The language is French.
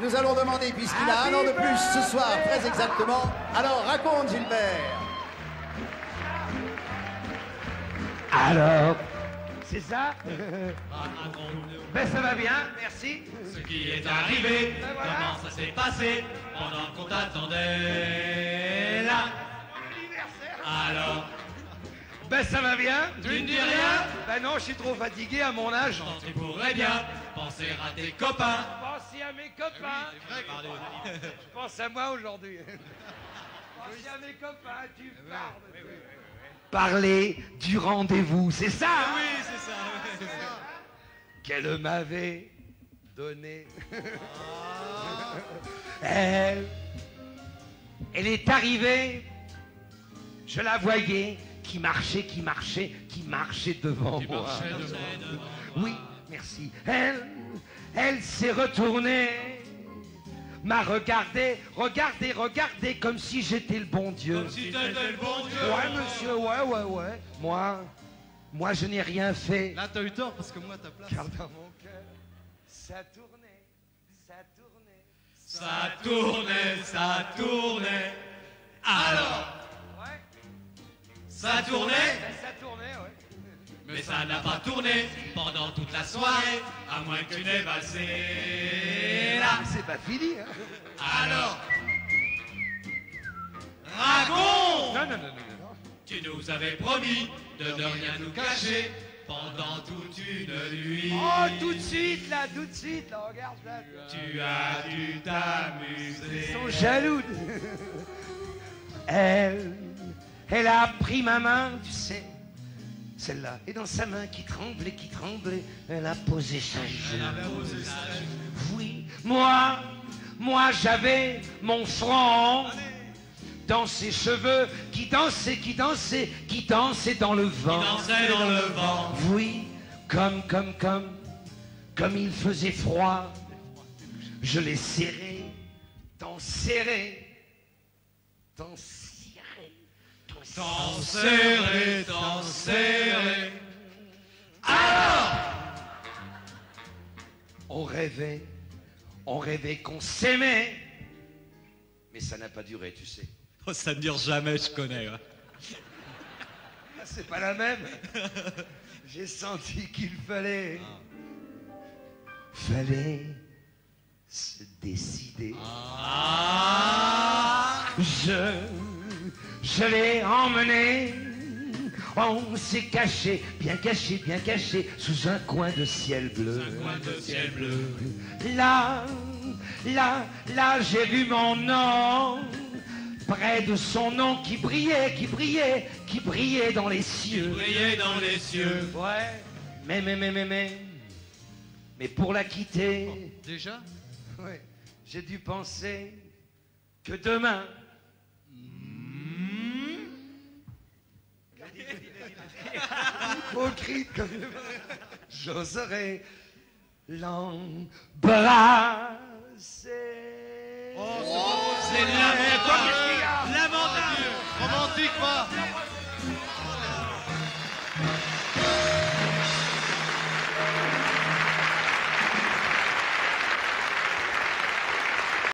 nous allons demander, puisqu'il a un an de plus ce soir, très exactement. Alors raconte, Gilbert. Alors, c'est ça Raconte-nous Ben ça va bien, merci. ce qui est arrivé, Ben voilà. comment ça s'est passé pendant qu'on t'attendait là. Alors, Ben ça va bien. tu ne dis rien Ben non, je suis trop fatigué à mon âge. Tu pourrais bien penser à tes copains. Pensez à mes copains. Je pense à moi aujourd'hui. Pensez à mes copains, tu parles. Parler du rendez-vous, c'est ça hein? Oui, c'est ça. qu'elle m'avait donné. Elle, elle est arrivée, je la voyais qui marchait, qui marchait, qui marchait devant moi. devant. Oui, merci. Elle, elle s'est retournée, m'a regardé, regardé, regardé comme si j'étais le bon Dieu. Comme si t'étais le bon Dieu. Ouais, monsieur, ouais, ouais, ouais. Moi, moi, je n'ai rien fait. Là, t'as eu tort parce que moi, ta place. Car dans mon cœur, ça tournait, ça tournait. Ça tournait, ça tournait. Alors, Ouais, ça tournait, ça tournait, ouais. Mais ça n'a pas tourné pendant toute la soirée, à moins que tu n'aies valsé là. Mais c'est pas fini, hein. Alors, raconte Non, non, non, non, non. Tu nous avais promis de ne rien nous cacher pendant toute une nuit. Oh, tout de suite, là, tout de suite, là, regarde, là. Tu as dû Ils t'amuser. sont jaloux. Elle, elle a pris ma main, tu sais, celle-là. Et dans sa main qui tremblait, qui tremblait, elle a posé sa joue. Oui, moi, moi j'avais mon front dans ses cheveux qui dansaient, qui dansaient, qui dansaient dans le Il vent. dansait dans le vent. Oui, comme, comme, comme, comme il faisait froid, je l'ai serré, tant serré, tant serré, tant serré, tant serré. Alors, On rêvait, on rêvait qu'on s'aimait, mais ça n'a pas duré, tu sais. Oh, ça ne dure jamais, je connais. ouais. Ah, C'est pas la même. J'ai senti qu'il fallait, fallait se décider. Ah, Je, je l'ai emmené. On s'est caché, bien caché, bien caché, sous un coin de ciel bleu. un coin de ciel bleu. Là, là, là, j'ai vu mon nom. Près de son nom qui brillait, qui brillait, qui brillait dans les cieux. Briller dans les cieux. Ouais. Mais, mais, mais, mais, mais. Mais pour la quitter, Déjà? Ouais, j'ai dû penser que demain. Hypocrite comme j'oserais l'embrasser. C'est